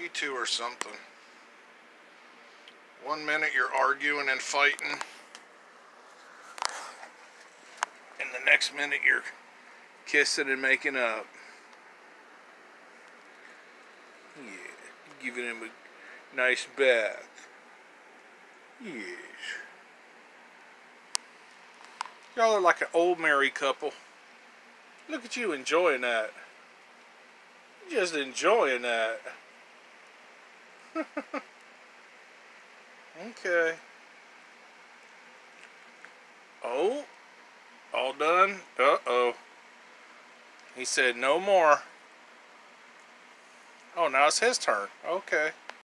You two are something. One minute you're arguing and fighting. And the next minute you're kissing and making up. Yeah, giving him a nice bath. Yes. Y'all are like an old married couple. Look at you enjoying that. Just enjoying that. okay. Oh. All done? Uh-oh. He said no more. Oh, now it's his turn. Okay.